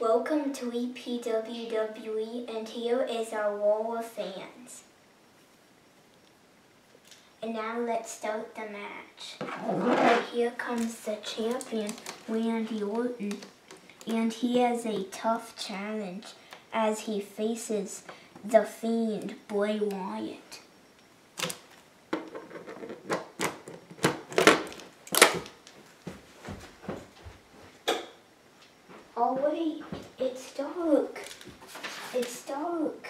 Welcome to EPWWE, and here is our wall of fans. And now let's start the match. Here comes the champion, Randy Orton, and he has a tough challenge as he faces the Fiend, Bray Wyatt. Oh wait, it's dark. It's dark.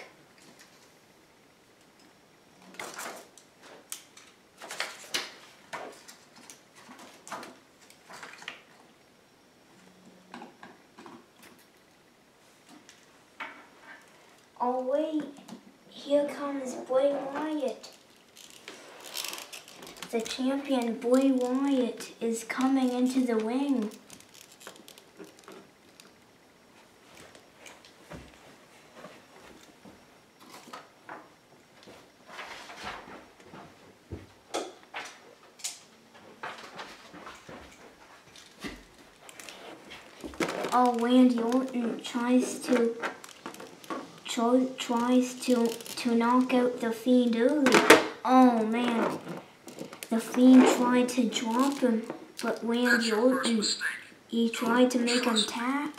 Oh wait, here comes Bray Wyatt. The champion Bray Wyatt is coming into the ring. Oh, Randy Orton tries to tries to to knock out the Fiend early. Oh man, the Fiend tried to drop him, but Randy Orton he tried to make him tap,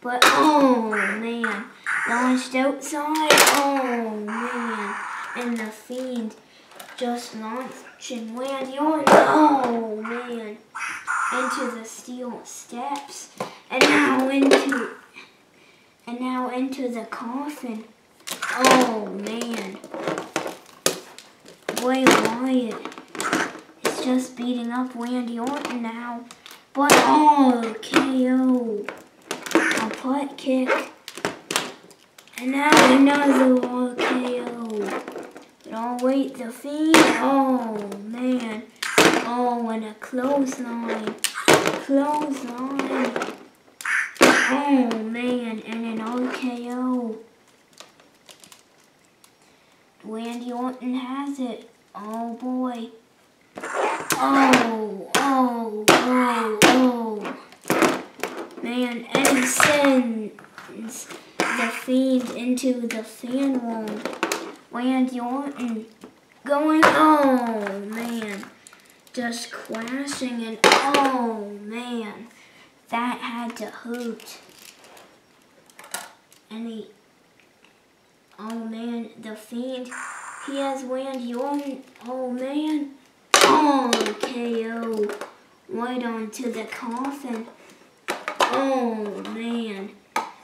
but oh man, launched outside. Oh man, and the Fiend just launching Randy Orton. Oh man, into the steel steps, and now into and now into the coffin. Oh man. Boy, Wyatt is just beating up Randy Orton now. But oh KO. A punt kick. And now another KO. Oh wait, the fiend. Oh man. Oh and a clothesline. Clothesline. Oh man, and an RKO. Randy Orton has it. Oh boy. Oh, oh, oh, oh. Man, he sends the Fiend into the fan room. Randy Orton going, oh man. Just crashing and oh man. That had to hurt. And he, oh man, the Fiend, he has Randy Orton, oh man, oh, KO, right onto the coffin, oh man,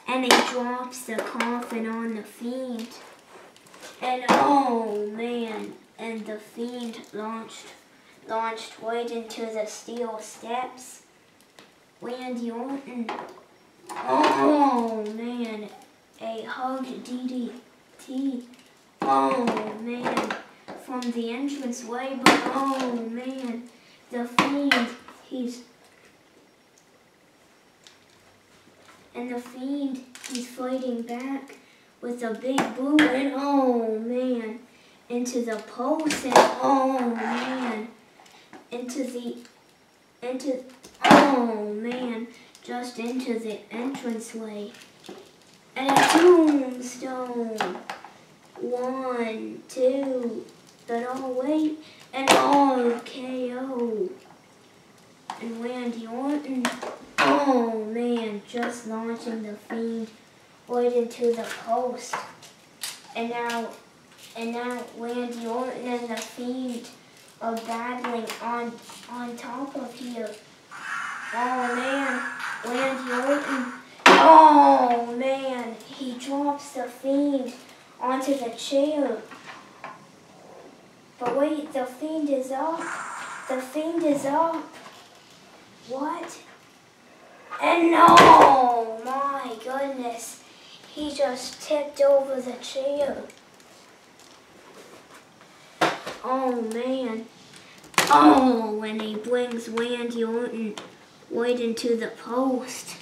and he drops the coffin on the Fiend, and oh man, and the Fiend launched, launched right into the steel steps, Randy Orton. Uh-huh. Oh man, a hug DDT. Oh man, from the entrance way, but oh man, the fiend, he's and the fiend, he's fighting back with a big boot, and oh man, into the post, and oh man, into the into man, just into the entranceway. And a tombstone. One, two, but oh wait, and oh KO. And Randy Orton. Oh man, just launching the fiend right into the post. And now and now Randy Orton and the fiend are battling on on top of here. Oh man, Randy Orton. Oh man, he drops the fiend onto the chair. But wait, the fiend is up. The fiend is up. What? And no, my goodness, he just tipped over the chair. Oh man. Oh, when he brings Randy Orton right into the post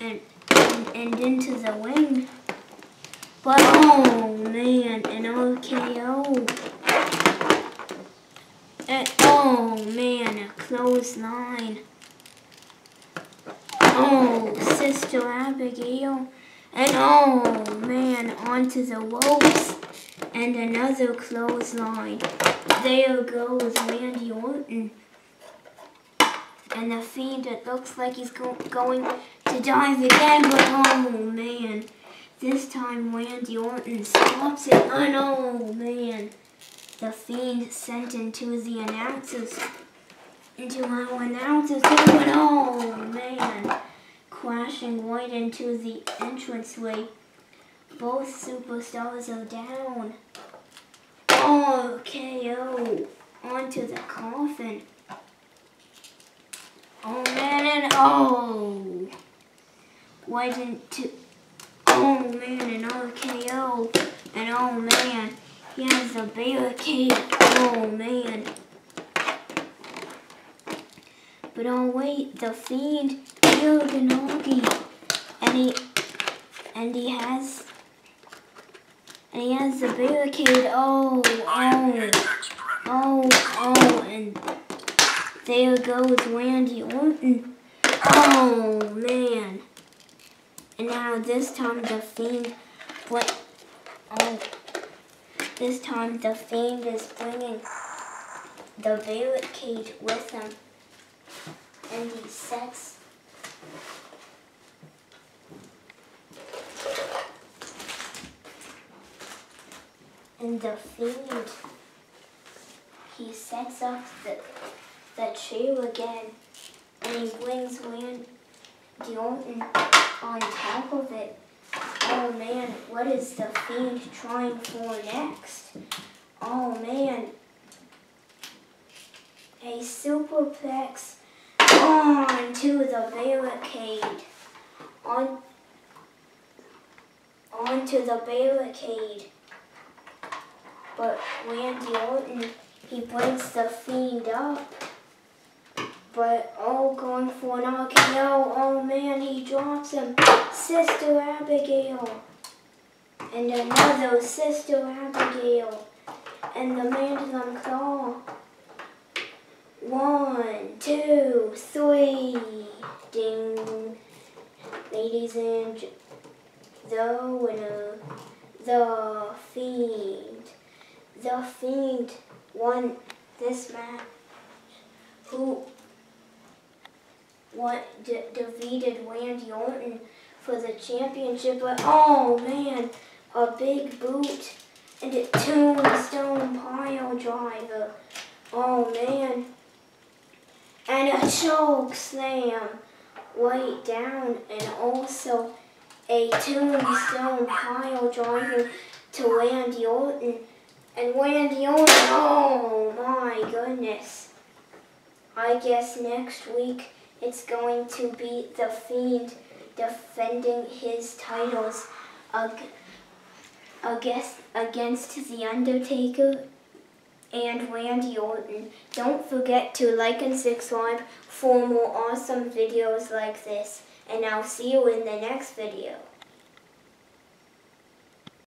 and, and, and into the wing. But oh man, an RKO. And oh man, a clothesline. Oh, Sister Abigail. And oh man, onto the ropes. And another clothesline. There goes Randy Orton. And the Fiend, it looks like he's go going to dive again, but oh man. This time Randy Orton stops it, and oh man. The Fiend sent into the announcers, into our announcers, and oh man. Crashing right into the entranceway. Both superstars are down. Oh, KO. Onto the coffin. Oh and oh. Why didn't to Oh man, another KO. And oh man, he has a barricade. Oh man. But oh wait, the fiend, killed Yoganagi. And he and he has and he has the barricade. Oh, oh, oh, oh, and there goes Randy Orton. Oh, man. And now this time the Fiend, what, oh, this time the Fiend is bringing the barricade with him. And he sets and the fiend, he sets up the, the chair again and he Randy Orton on top of it. Oh man, what is the fiend trying for next? Oh man. A superplex onto the barricade. On onto the barricade. But Randy Orton, he brings the Fiend up. But, oh, going for an RKO. Oh, man, he drops him. Sister Abigail. And another Sister Abigail. And the Mandible Claw. One, two, three. Ding. Ladies and the winner, the Fiend the Fiend won this match. Who what de defeated Randy Orton for the championship, but oh man, a big boot and a tombstone pile driver. Oh man. And a choke slam right down and also a tombstone pile driver to Randy Orton. And Randy Orton, oh my goodness. I guess next week it's going to be The Fiend defending his titles against, against The Undertaker and Randy Orton. Don't forget to like and subscribe for more awesome videos like this. And I'll see you in the next video.